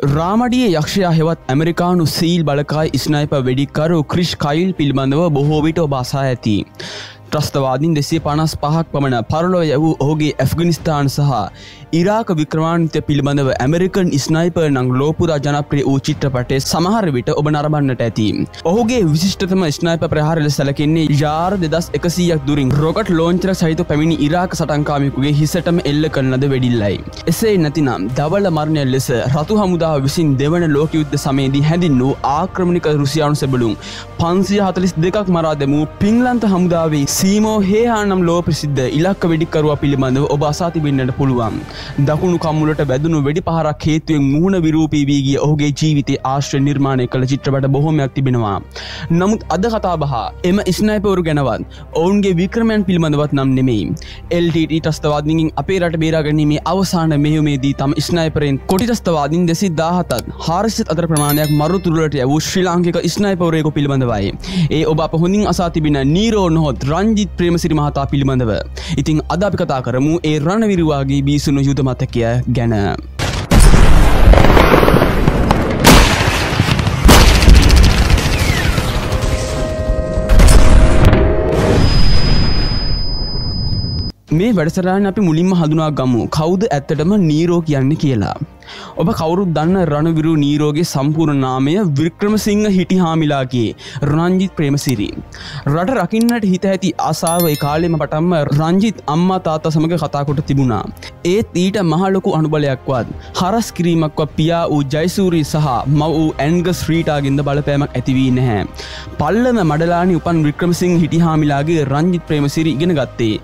රාමඩිය යක්ෂයා හෙවත් ඇමරිකානු සීල් බලකායි ස්නයිප වෙඩික්කරු ක්‍රිෂ් කයිල් පිළිබඳව බොහෝවිට ඔබාසා ඇති. ත්‍රස්තවාදින් දෙසේ පනස් පහක් පමණ පරලොව යවූ ඔහුගේ ඇෆ්ගනිස්ථාන් සහ ඉරාක වික්‍රමාණිත පිළිබඳව ඇමරිකන් ස්නයිපර් නං ලෝපුරා ජනප්‍රිය වූ චිත්‍රපටේ සමහර විට ඔබ නරබන්නට ඇති. ඔහුගේ විශිෂ්ටතම ස්නයිප ප්‍රහාරල සැලකෙන්නේ යාර දෙදස් එකසියක් දුරින් රොකට ලෝංචර සහිත පැමිණි ඉරාක සටන්කාමිකුගේ හිසටම එල්ල කරනද වෙඩිල්ලයි. එසේ නැතිනම් දවල මරණය ලෙස රතු හමුදාව විසින් දෙවන ලෝකයුද්ධ සමේදී හැඳින් වූ ආක්‍රමණික රුසියානු සැබලුම් පන්සිය හතලිස් දෙකක් මරා දෙමූ පිංලන්ත හමුදාවේ සීමෝ හේහානම් ලෝ ප්‍රසිද්ධ ඉලක්ක වෙඩිකරුව පිළිබඳව ඔබ අසාතිබෙන්න්නට පුළුවන්. දකුණු කම්මුලට වැදුණු වැඩි පහරක් හේතුවෙන් මුහුණ විරූපී වීගේ ඔහුගේ ජීවිතය ආශ්‍ර නිර්මාණය කළ චිත්‍රපට බොහොමයක් තිබෙනවා. නමුත් අද කතා බහ එම ස්නයිපවරු ගැනවත් ඔවුන්ගේ වික්‍රමයන් පිළිබඳවත් නම් නෙමෙයි. LTT ටස්තවාදකින් අපේ රට බේරාගැනීමේ අවසාන මෙහුමේදී තම ස්නයිපරෙන් කොටිටස්තවාදින් දෙසි දාහතත් හාරසිත් අතර ප්‍රමාණයක් මරු තුරලට යවූ ශ්‍රී ලාංකික ස්නයිපවරයකු පිළිබඳවයි. ඒ ඔබ අප හොඳින් අසා තිබෙන නීරෝ නොහොත් රං රංජිත් ප්‍රේමසිරි මහතා පිළිබඳව. ඉතිං අද අපි කතා කරමු ඒ රණවිරුවාගේ බීසුණු යුද මතකය ගැන. මේ වැඩසරාන අපි මුලින්ම හඳුනා ගමු කවුද ඇත්තටම නීරෝ කියන්න කියලා. ඔබ කවුරුත් දන්න රණවිරු නීරෝගේ සම්පූර්ණ නාමය වික්‍රමසිංහ හිටි හාමිලාගේ රංජිත් ප්‍රේමසිරි. රට රකින්නට හිත ඇති ආසාාව කාලෙම පටම්ම රංජිත් අම්මා තාත්ත සමඟ කතාකොට තිබුණා. ඒත් ඊට මහලොකු අනුබලයක්වත් හරස් කිරීමක්ව පියා වූ ජයිසූරී සහ මව වූ ඇන්ග ශ්‍රීටාගින්ද බලපෑමක් ඇතිවී නැහැ. පල්ලම මඩලානි උපන් වික්‍රමසිංහ හිටි හාමිලාගේ රංජිත් ප්‍රේමසිරි ඉගෙන ගත්තේ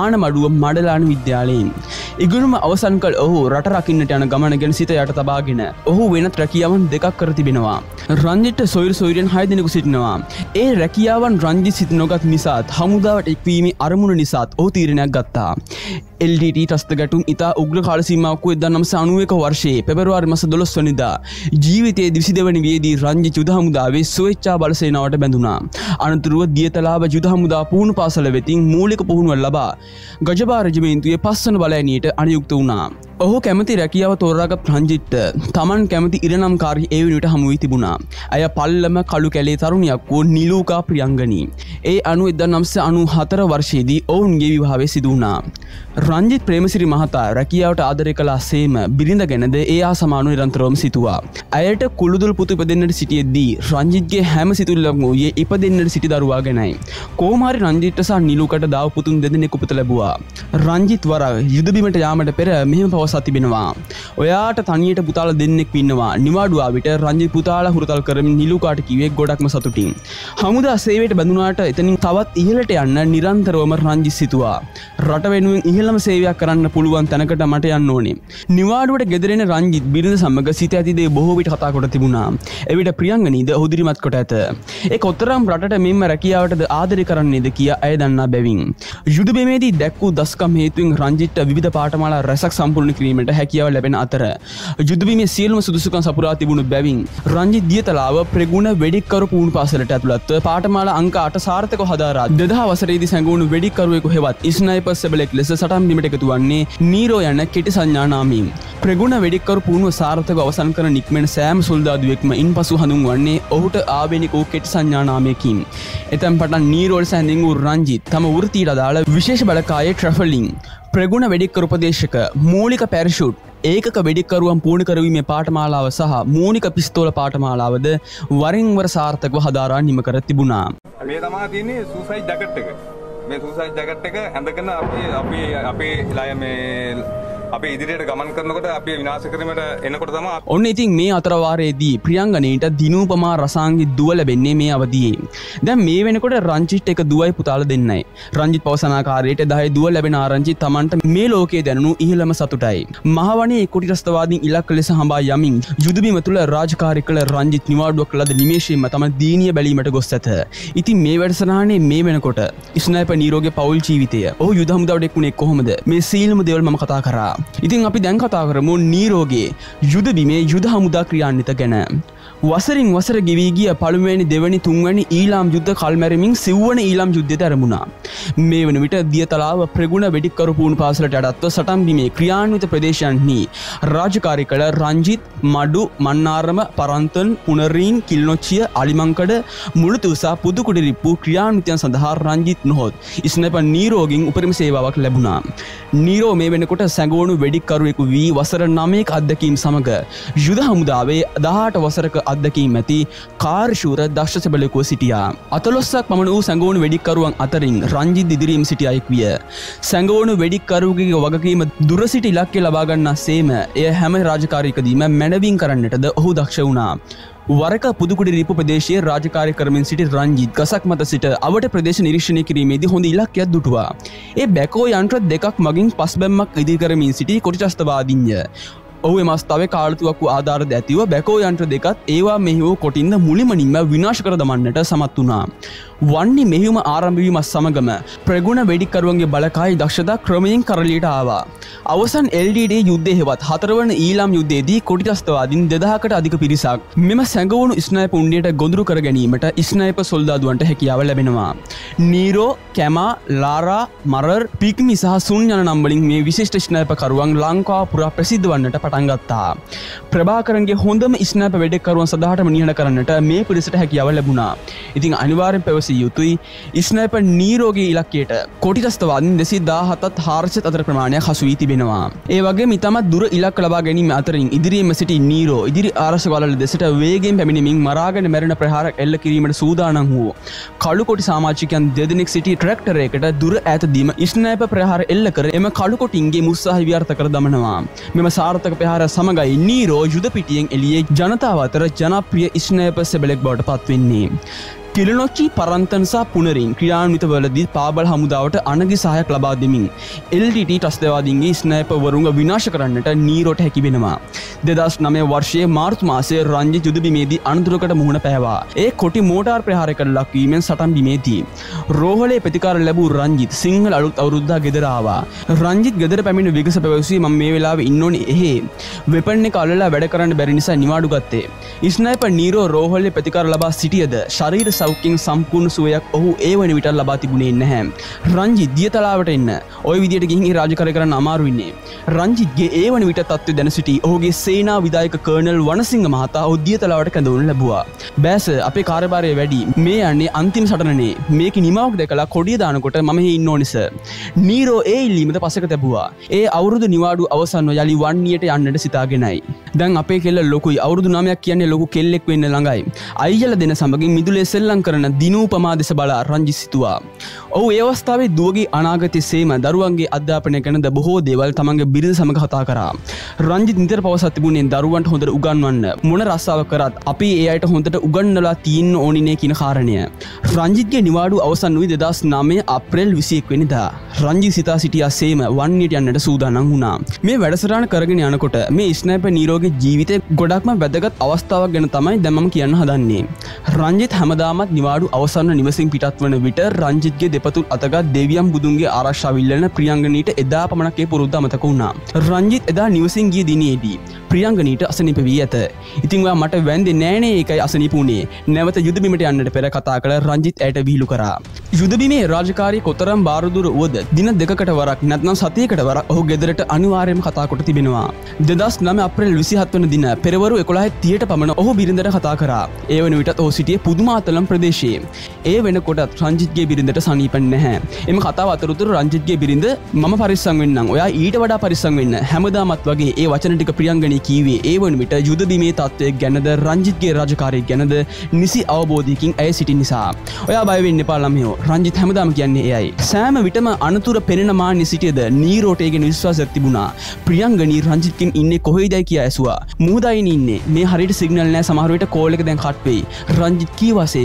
ආන මඩුව මඩලාන විද්‍යාලයෙන්. ඉගුරුම අවසන් කල් ඔහු රට රකින්නට යන ගමන ගැන සිත යට තබාගෙන ඔහු වෙනත් රැකියාවන් දෙකක් කර තිබෙනවා. රංජිට සොයිල් සොයිරෙන් හය දෙනෙකු සිටිනවා. ඒ රැකියාවන් රංජි සිති නොගත් නිසාත් හමුදාවට එක්වීම අරමුණ නිසාත් ඕ තීරණයක් ගත්තා. LDT ටස්ත ගැටුම් ඉතා උග්‍ර කාලසීමක්කු එද නම්ස අනුවක වර්ෂයේ පෙබරවාර් මස දොළොස් වනිදා ජීවිතයේ දිසි දෙවනි වේදී රංජි චුද හමුදාවේ ස්වච්චා බලසේනාවට බැඳුනා. අනතුරුව දියතලාබ ජුද හමුදා පූුණු පාසල වෙතින් මූලික පුහුණුවල් ලබා ගජබා රජමේන්තුවේ පස්සන බලයනයට අනයුක්ත වුණා. ඔහු කැමති රැකියාව තෝරාග ප්‍රංජිත්ත තමන් කැමති ඉරනම්කාරි ඒවනිට හමුවී තිබුණා. ඇය පල්ලම කළු කැලේ තරුණයක් වූ නිලූකා ප්‍රියංගනී. ඒ අනු එද නම්ස අනු හතර වර්ෂයේදී ඔවුන්ගේ විභාවේ සිදුවනා. රංජිත් ප්‍රේමසිරි මහතා රැකියාවට ආදරය කලා සේම බිරිඳ ගැනද ඒ ආ සමානු නිරන්තරෝම සිතුවා. ඇයට කුළුදුල් පුතු ඉපදෙන්න්නට සිටියද්දී රංජිත්ගේ හැම සිතුල්ලක් වූයේ ඉප දෙන්නට සිටි දරවා ගැනයි. කෝමාරි රංජිට්ටසා නිලුකට දව පුතුන් දෙදෙනෙ කුපත ලැබවා. රංජිත් වර යුදබිමට යාමට පෙර මෙහම පවසා තිබෙනවා. ඔයාට තනියට පුතාල දෙන්නෙක් පින්නවා නිවාඩුවාවිට රංජි පුතාල හුරතල් කරමින් නිලුකාට කිවේ ගොඩක්ම සතුටින්. හමුදා සේවට බැඳුනාට එතනින් තවත් ඉහලට යන්න නිරන්තරවම රංජි සිතුවා. රට වෙනුවෙන් ඉහළම සේවයක් කරන්න පුළුවන් තැනකට මට යන්න ඕනේ. නිවාඩුවට ගෙදරෙන රංජිත් බිරිඳ සමඟ සිත ඇතිදේ බොහෝවිට කතා කොට තිබුණා. එවිට ප්‍රියංගනීද හුදිරිමත් කොට ඇත. ඒ කොත්තරම් රට මෙම රැකියාවටද ආදරි කරන්නේද කිය අය දන්නා බැවින්. යුදබේමේදී දැක්වූ දස්කම් හේතුවෙන් රංජිට විධ පාටමාලා රැසක් සම්පූර්ණ කිරීමට හැකියාව ලැබෙන අතර. යුදබීමේ සියල්ම සුදුසුකන් සපුරා තිබුණු බැවින්. රංජි දියතලාව ප්‍රගුණ වෙඩික්කරු පූුණු පාසලට ඇතුළත්ව පාටමාල අංකාට සාර්ථක හදාරා දෙදා වසරේදි සැඟුණු වෙඩිකරුවෙකු හෙවත් ඉස්නයිප සෙබලෙක් ලෙස සටම් බිමට එකතු වන්නේ නීරෝ යන්න කෙටි සංඥානාමීම්. ප්‍රගුණ වෙඩික්කරු පුුණුව සාර්ථක අවසන් කර නික්මෙන සෑම් සුල්දාදුවෙක්ම ඉන් පසු හඳුන් වන්නේ ඔහුට ආබෙනිකෝ කෙටි සංඥානාමයකින්. එතැන් පටන් නීරෝල් සැඳිං වූ රංජි තම වෘතිීට අදාළ විශේෂ බලකාය ට්‍රෆලිං ප්‍රගුණ වෙඩික්කර උපදේශක මූලික පැරිෂුට් ඒකක වෙඩික්කරුවන් පූර්ණ කරවීමේ පාටමාලාව සහ මූනික පිස්තෝල පාටමාලාවද වරින්වර සාර්ථකව හදාරා නිම කර තිබුණා. මේ තමා තියන්නේ සූසයි ජකට් එක මේ සූසයි ජකට් එක ඇඳගෙන අපේ අපේ අපේ ලය මේ අප ඉදිරියට ගමන් කරනකොට අප විනාශ කරීමට එනකොට තම ඔන්න ඉතින් මේ අතරවාරයේදී ප්‍රියංගනයට දිනූපමා රසාංගි දුව ලැබෙන්නේ මේ අවදියේ. දැන් මේ වෙනකොට රංචිට් එක දුවයි පුතාල දෙන්නයි. රංජිත් පවසනාකාරයට දහයි දුව ලැබෙන ආරංචි තමන්ට මේ ලෝකයේ දැනුණු ඉහළම සතුටයි. මහවනේ කොටි රස්තවාදින් ඉලක් ලෙස හඹා යමින් යුදබීම තුළ රාජකාරි කළ රංජිත් නිවාඩුවක් ලද නිමේශයෙන්ම තම දීනිය බැලීමට ගොස් ඇත. ඉතින් මේ වැඩසනානේ මේ වෙනකොට ස්නයිප නීරෝග පවල් ජීවිතය ඔහු යුදහමුදවඩෙක්ුණේ කොහොමද මේ සීල්ම දෙවල් ම කතා කරා. ඉතින් අපි දැන් කතා කරමු නීරෝගේ යුද බිමේ යුද හමුදා ක්‍රියාන්විත ගැන. වසරින් වසර ගෙවීගිය පළුවනි දෙවැනි තුන්වැනි ඊලාම් යුද්ධ කල්මැරමින් සිව්වන ඊලාම් යුද්ධ ඇරමුණා. මේ වන විට දිය තලාව ප්‍රගුණ වැඩික්කරපුූන් පාසලට අඩත්ව සටන්බිමේ ක්‍රියාන්විත ප්‍රදේශයන්හි රාජකාරි කළ රංජිත් මඩු මන්නාරම පරන්තන් පුනරීන් කිල්නොච්චිය අලිමංකඩ මුළතු උසා පුදුකුඩිරිප්පු ක්‍රියාන්විතයන් සඳහා රංජිත් නොහොත් ඉස්නැප නීරෝගින් උපරිම සේවාවක් ලැබුණා. නීරෝ මේ වෙනකොට සැගෝනු වෙඩික්කරුවෙකු වී වසර නමයෙක් අත්දකීම් සමඟ යුද හමුදාවේ දහට වසරක අත්දකීම් ඇති කාර්ශූර දක්ෂ සබලකුව සිටියා. අතලොස්සක් පමණ වූ සැගෝනු වෙඩික්කරුවන් අතරින් රංජිත් දිදිරීම් සිටියයෙක් විය. සැගෝනු වෙඩික්කරුගේ වගකීම දුරසිට ඉලක්කෙ ලබාගන්න සේම එය හැම රාජකාරිකදීම මැනවින් කරන්නටද ඔහු දක්ෂ වුණා. වරක පුදුකුඩි රිප ප්‍රදේශයේ රාජකාරය කරමින් සිටි රංජිත් ගසක් මත සිට අවට ප්‍රදේශ නිරීක්ෂණය කිරීමේදී හොඳ ඉලක්කයක් දුටවා. ඒ බැකෝ යන්ත්‍ර දෙකක් මගින් පස් බැම්මක් ඉදිරි කරමින් සිටි කොටිචස්තවාදිංය. ඔහු මස්තාව කාලතුවක්කු ආධාරද ඇතිව බැකෝ යන්ත්‍ර දෙකත් ඒවා මෙහිෝ කොටින්ද මුලිමනින්ම විනාශ කර දමන්නට සමත් වනා. වන්නේ මෙහිම ආරම්භවීමත් සමගම ප්‍රගුණ වෙඩිකරුවන්ගේ බලකායි දක්ෂතා ක්‍රමයෙන් කරලියට ආවා. අවසන් LDD යුද්ධ හෙවත් හතරවන ඊලාම් යුද්ධේදී කොටිටස්තවාදින් දෙදහකට අධික පිරිසක් මෙම සැඟවුණු ස්නයිප උන්ඩියට ගොදුරු කර ගැනීමට ස්නයිප සොල්දාදුවන්ට හැකියාව ලැබෙනවා. නීරෝ කැමා ලාරා මරර් පික්මි සහ සුන් යන නම්බලින් මේ විශේෂ්ට ස්නයිපකරුවන් ලංකා පුරා ප්‍රසිද්ධ වන්නට පටන්ගත්තා. ප්‍රභාකරන්ගේ හොඳම ස්නයිප වැඩෙක්කරුවන් සඳහට නිහන කරන්නට මේ පිරිසට හැකියාව ලැබුණා. ඉතින් අනිවාරෙන් පැවසිය යුතුයි ස්නයිප නීරෝගේ ඉලක්කයට කොටිටස්තවාදින් දෙසි දාහතත් හාර්ෂත අතර ප්‍රමාණය හසුවී තිබෙනවා. ඒ වගේ මිතමත් දුර ඉලක් ලබා ගැනීම අතරින් ඉදිරියම සිටි නීරෝ ඉදිරි ආරශවල දෙසට වේගෙන් පැමිණිමින් මරාගෙන මැරෙන ප්‍රහාර එල්ල කිරීමට සූදානන් වූ කළුකොටි සාමාජිකයන් දෙදෙනෙක් සිටි ට්‍රක්ටරයකට දුර ඇතදීම ස්නයිප ප්‍රහාර එල්ල කර එම කළුකොටින්ගේ මුත්සාහ වි්‍යාර්ථ කර දමනවා. මෙම සාර්ථක ප්‍රහාර සමගයි නීරෝ යුද පිටියෙන් එලියේ ජනතාව අතර ජනප්‍රිය ස්නයිප සෙබලෙක් බවට පත්වෙන්නේ. කිලනොච්චි පරන්තන්සා පුනරින් ක්‍රියාන්විතවලදී පාබල් හමුදාවට අනගි සහයක් ලබා දෙමින් එල්ටට ටස්දවාදින්ගේ ස්නෑපවරුන්ග විනාශ කරන්නට නීරොට හැකි වෙනවා. දෙදස් නමය වර්ෂයේ මාර්තු මාසේ රංජි යුදබිමේදී අනතුරකට මුහුණ පැවා ඒ කොටි මෝටාර් ප්‍රහාරක ලක්වීමෙන් සටන් බිමේදී. රෝහලේ ප්‍රතිකාර ලැබූ රංජිත් සිංහල අලුත් අවුරුද්දා ගෙදරාවා. රංජිත් ගෙදර පැමිණ විගස පැවසී ම මේ වෙලාව ඉන්නවන එහෙ වෙපන්නේ කල්ලා වැඩ කරන්න බැරි නිසා නිවාඩු ගත්තේ. ඉස්නයිප නීරෝ රෝහල්ල ප්‍රතිකාර ලබා සිටියද ශරීර සෞඛ්‍යෙන් සම්පූර්ණ සුවයක් ඔහු ඒ වන විට ලබා තිබුණේ නැහැ. රංජි දියතලාවට එන්න ඔය විදියට ගිහි රාජකර කරන්න අමාරුවන්නේ. රංජිත්ගේ ඒ වන විට තත්ව දැන සිටි ඔහුගේ සේනා විදායක කර්නල් වනසිංහ මහතා උද්දියතලාවට කැඳවුණු ලැබවා. බෑස අපේ කාරභාරය වැඩි මේ යන්නේ අන්තිම සටනනේ මේක නිමාවක් දෙකලා කොඩිය දානකොට මම ඉන්න ඕනිස. නීරෝ ඒ ඉල්ලීමද පසක තැබවා. ඒ අවුරුදු නිවාඩු අවසන්ව යළි වන්නයට යන්නට සිතාගෙනයි. දැන් අපේ කෙල්ල ලොකුයි අවුරුදු නමයක් කියන්නේ ලොකු කෙල්ලෙක් වෙන්න ළඟයි. අයිජල දෙන සමගින් මිදුලේ සෙල්ලං කරන දිනූපමා දෙස බලා රංජි සිතුවා. ඔහු ඒවස්ථාවේ දුවගේ අනාගතය සේම දරුවන්ගේ අධ්‍යාපනය කනද බොහෝ දේවල් තමන්ගේ බිරිඳ සමඟ කතා කරා. රංජි නිතර පවසත් තිබුණේ දරුවන්ට හොඳට උගන්වන්න මොන රස්සාාව කරත් අපි ඒ අයට හොඳට උගන්නලා තිීන්න ඕනිනේ කියන කාරණය. රංජිත්ගේ නිවාඩු අවසන් වී දෙදස් නාමේ අප්‍රේල් විසියෙක් වෙනිදා. රංජි සිතා සිටිය සේම වන්නට යන්නට සූදානන් වුණා. මේ වැඩසරාන කරගෙන යනකොට මේ ස්නෑප නීරෝගේ ජීවිතය ගොඩක්ම වැදගත් අවස්ථාවක් ගැන තමයි දැමම කියන්න හදන්නේ. රංජිත් හැමදාමත් නිවාඩු අවසන්න නිවසින් පිටත් වන විට රංජිත්ගේ දෙපතුල් අතගත් දෙවියම් බුදුන්ගේ ආරශ්ාවිල්ලන ප්‍රියංගනීට එදා පමණක්ේ පුරුද්ධ අමතක වුණා. රංජිත් එදා නිවසින් ගිය දිනේදී. ප්‍රියංගනීට අසනිප වී ඇත. ඉතිංවා මට වැන්දි නෑනේ ඒකයි අසනිපුුණේ නැවත යුදබිමට යන්නට පෙර කතා කළ රංජිත් ඇයට විහිලු කරා. යුදබිමේ රාජකාරී කොතරම් බාරදුර වුවද දින දෙකට වරක් නැත්නම් සතියකට වර ඔහු ගෙදරට අනිවාරයම කතා කොට තිබෙනවා. දෙදස් නම අප්‍රල් විසිහත්වන දින පෙරවරු එකොළහ තියට පමණ ඔහු බිරිඳට කතා කරා. ඒ වන විට ඔහු සිටිය පුදුමාතලම් ප්‍රදේශයේ. ඒ වෙනකොටත් රංජිත්ගේ බිරිඳට සනීපන් නැහැ. එම කතාව අතරතුර රංජිත්ගේ බිරිඳ ම පරිස්සං වෙන්නම් ඔයා ඊට වඩා පරිස්සං වෙන්න හැමදාමත් වගේ ඒ වචනටික ප්‍රියංගනී කීවේ ඒ වන විට යුදබිමේ තත්වය ගැනද රංජිත්ගේ රජකාරය ගැනද නිසි අවබෝධයකින් ඇය සිටි නිසා. ඔයා බයවෙන්න පාලමයෝ රංජිත් හැමදාම කියන්නේ එයයි. සෑම විටම අනතුර පෙනෙන මාන්‍ය සිටියද නීරෝටේගෙන විශ්වාසයක් තිබුණා. ප්‍රියංගනී රංජිත්කින් ඉන්න කොහෙදයි කිය ඇසවා. මුදයින ඉන්නේ මේ හරිට සිගනල් නෑ සමහරයට කෝලක දැන් කට්වෙයි. රංජිත්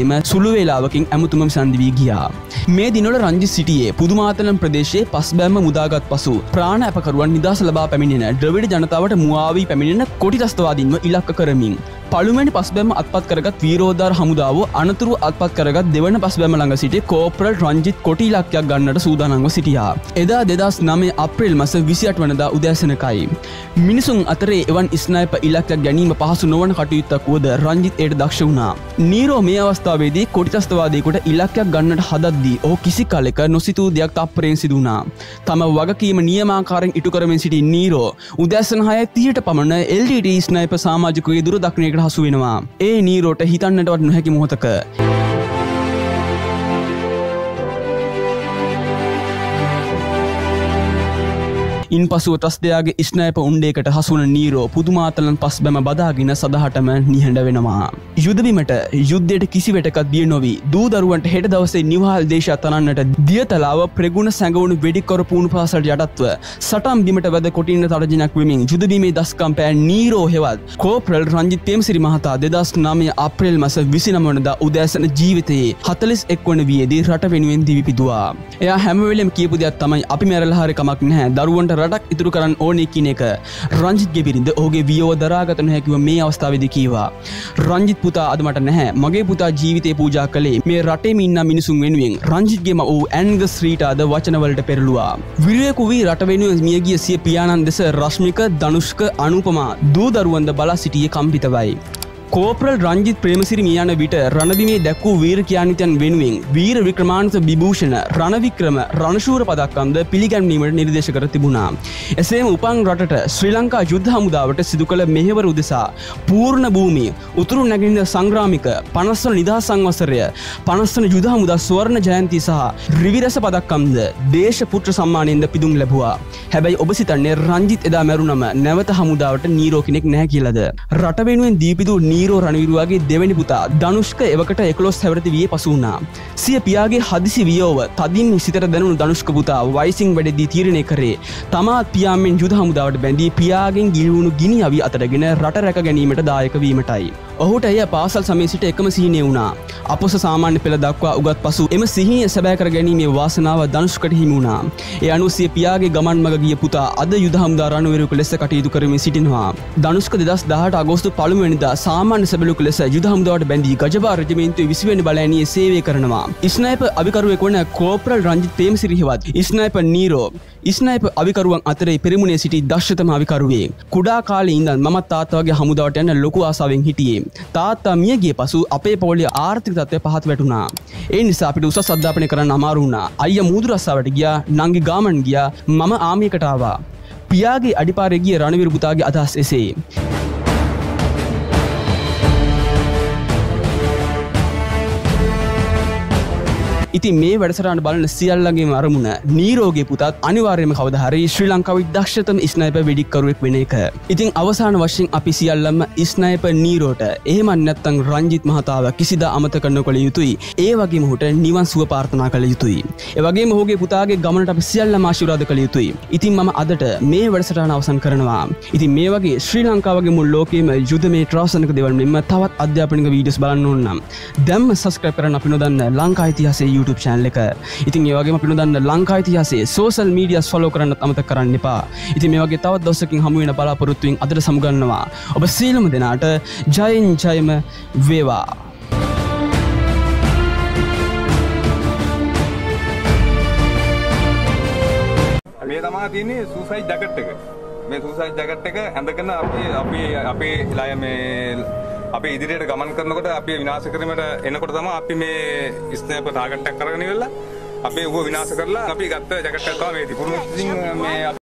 කීවසේම සුළු වේලාවකින් ඇමුතුම සන්දිවී ගියා. මේ දිනොල රංජි සිටියේ පුදුමාතලම් ප්‍රදේශයේ පස් බැම්ම මුදාගත් පසු ප්‍රාණ අපකරුවන් නිදස් ලබා පැමිණෙන ඩ්‍රවිඩ ජනතාවට මුවාවී පැමිණෙන කොටි තස්තවාදින්ව ඉලක්ක කරමින් පළුමනි පස්බැම අත්පත් කරගත් වීරෝධර් හමුදාව අනතුරු අත්පත් කරගත් දෙවන පස්බැම ළඟ සිට කෝප්‍රල් රංජිත් කොටි ලක්යක් ගන්නට සූදානන්ව සිටියා. එදා දෙදස් නමේ අප්‍රේල් මස විසිට වනදා උදෑසනකයි. මිනිසුන් අතරේ එවන් ස්නයිප ඉලක්කයක් ගැනීම පහසු නොවන කටයුත්තක් වුවද රංජිත් එයට දක්ෂ වුණා. නීරෝ මේ අවස්ථාවේදී කොටිතස්තවාදයකුට ඉලක්කයක් ගන්නට හදද්දී ඕ කිසි කලෙක නොසිතූ දෙයක් තප්පරයෙන් සිදුනා. තම වගකීම නියමාකාරෙන් ඉටු කරමින් සිටි නීරෝ උදැසන හය තියට පමණ එල්ඩට ස්නයිප සාමාජකගේ දුර දක්නයකට හසු වෙනවා. ඒ නීරෝට හිතන්නටවත් නොහැකි මොහොතක. ඉන් පසුව ටස්දයාගේ ස්නෑප උන්ඩේකට හසුන නීරෝ පුදුමාතලන් පස් බැම බදාගෙන සදහටම නිහඬ වෙනවා. යුදබිමට යුද්ධයට කිසිවටකත් බිය නොවී දූදරුවන්ට හෙට දවසේ නිවාල් දේශ තනන්නට දියතලාව ප්‍රගුණ සැඟවුණු වෙඩික්කොර පූුණු පාසට යටත්ව සටම් බිමට වැද කොටින්න තරජනක් වෙමින් යුදබීමේ දස්කම් පෑ නීරෝ හෙවත් කෝප්‍රල් රංජිත් පේම්සිරි මහතා දෙදස් නාමය අප්‍රේල් මස විසිනමනද උදෑසන ජීවිතයේ හතලිස් එක්වන වියේදී රට වෙනුවෙන් දිවිපිදවා. එයා හැමවෙලෙම කියපු දෙයක් තමයි අපි මැරල්හාරකමක් නැහැ දරුවන්ට රටක් ඉතුරු කරන්න ඕනේ කියන එක රංජිත්ගේ පිරිඳ ඕගේ වියෝ දරාගත නොහැකිව මේ අවස්ථාවද කීවා. රංජිත් පුතා අදමට නැහැ මගේ පුතා ජීවිතය පූජා කළේ මේ රටේ ඉන්න මිනිසුන් වෙනුවෙන් රංජිත්ගේම වූ ඇන්ග ශ්‍රීටාද වචනවලට පෙරලවා. විරියකුවී රට වෙනුව මියගිය සිය පියාණන් දෙස රශ්මික ධනුෂ්ක අනුපමා දූදරුවන්ද බලා සිටිය කම්පිතවයි. කෝප්‍රල් රංජිත් ප්‍රේමසිරි මියන විට රණබිමේ දැක්වූ වීර කියන්විතයන් වෙනුවෙන් වීර වික්‍රමාණත විභූෂණ රණවික්‍රම රණශූර පදක්කම්ද පිළිගැන්වීමට නිර්දේශ කර තිබුණා. එසේම උපන් රටට ශ්‍රී ලංකා යුද්ධ හමුදාවට සිදු කළ මෙහෙවර උදෙසා පූර්ණ භූමිය උතුරු නැගින්න සංග්‍රාමික පනස්වන නිදා සංවසරය පනස්සන යුද හමුදා ස්වර්ණ ජයන්ති සහ රිවිරස පදක්කම්ද දේශ පුට්‍ර සම්මානයෙන්ද පිදුම් ලැබවා. හැබැයි ඔබ සිතන්නේ රංජිත් එදා මැරුණම නැවත හමුදාවට නීරෝ කෙනෙක් නැහැ කියලද. රට වෙනුවෙන් දීපිදු නීරෝ රණවිරුවගේ දෙවැනි පුතා ධනුෂ්ක එවකට එකොලොස් හැවරති විය පසුුණා. සිය පියාගේ හදිසි වියෝව තදින් සිතර දැනුණු ධනුෂ්ක පුතා වයිසිං වැඩදී තීරණය කරේ තමාත් පියාමෙන් යුද හමුදාවට බැඳී පියාගෙන් ගිලවුණු ගිනි අවි අතරගෙන රට රැක ගැනීමට දායකවීමටයි. ඔහුට ඇය පාසල් සමේසිට එකම සිහිනය වුණා. අපොස සාමාන්‍ය පෙළ දක්වා උගත් පසු එම සිහිය සැබෑකර ගැනීමේ වාසනාව ධනුෂ්කට හිමුණා. ඒ අනුසිය පියාගේ ගමන් මග ගිය පුතා අද යුද හමුදාරණවරකු ලෙස කටයුතු කරමින් සිටිනවා. ධනුෂ්ක දෙදස් දහට අගෝස්තු පළමුවනිදා සාමාන්‍ය සැබලුක ලෙස යුද හමුදාවට බැඳී ගජබා රජමේන්තුව විසිවෙන බලෑනිය සේවය කරනවා. ඉස්නයිප අවිකරුවෙක් වන කෝපරල් රංජිත් පේමසිරිහිවත් ඉස්නයිප නීරෝ ඉස්නයිප අවිකරුවන් අතරේ පෙරමුණේ සිටි දශ්‍යතම අවිකරුවේ. කුඩා කාලේ ඉඳන් මමත් තාත්තවගේ හමුදාවට යන්න ලොකු ආසාවෙන් හිටියේ. තාත්තා මියගේ පසු අපේ පොලිය ආර්ථික තත්වය පහත් වැටුණා. ඒ නිසා අපිට උසස් අධ්‍යාපනය කරන්න අමාරු වුණා. අයියා මූදු රස්සාවට ගියා, නංගි ගාමන් ගියා, මම ආමියකට ආවා. පියාගේ අඩිපාරේ ගිය රණවිරු පුතාගේ අදහස් එසේ. ඉතින් මේ වැඩසරට බලන සියල්ලගේ අරමුණ නීරෝගේ පුතත් අනිවාර්යම කවදහරි ශ්‍රී ලංකාවයි දක්ෂතම ස්නයිප වෙඩික්කරුවෙක් වෙන එක. ඉතින් අවසාන වශයෙන් අපි සියල්ලම ස්නයිප නීරෝට ඒමන් නැත්තං රංජිත් මහතාව කිසිද අමත කරන්න කොළ යුතුයි ඒ වගේ මොහුට නිවන් සුව පාර්ථනා කළ යුතුයි. ඒවගේ මොහගේ පුතාගේ ගමනට අප සියල්ල මාශිරාධ කළ යුතුයි. ඉතින් මම අදට මේ වැඩසටාන අවසන් කරනවා. ඉතින් මේ වගේ ශ්‍රී ලංකාවගේ මුල් ලෝකේම යුද මේ ට්‍රාසනක දෙවල් මෙම තවත් අධ්‍යාපනික වීඩස් බලන්න ඕන්නම්. දැම්ම සස්ක්‍රප කරන අපි නොදන්න ලංකා ඉතිහසේ YouTube චැනල එක. ඉතින් ඒවගේ පිළිදන්න ලංකායිතිහසේ සෝසල් මීඩියස් ෆලෝ කරන්න අමත කරන්න එපා. ඉති මේ වගේ තවත් දොස්සකින් හමුවෙන බලාපොරොත්තුවෙන් අදර සමුගන්නවා ඔබ සීලම දෙනාට ජයෙන් ජයම වේවා. මේ තමා තියන්නේ සූසයි ජකට් එක. මේ සූසයි ජකට් එක ඇඳගෙන අපි අපි අපේ ළය මේ අපි ඉදිරියට ගමන් කරනකොට අපි විනාශ කිරීමට එනකොට තමයි අපි මේ ස්නේප ටාගට් එකක් කරගෙන ඉවරලා අපේ ඌව විනාශ කරලා අපි ගත්ත ජකට් එක තමයි මේ තිබුණු ඉතින් මේ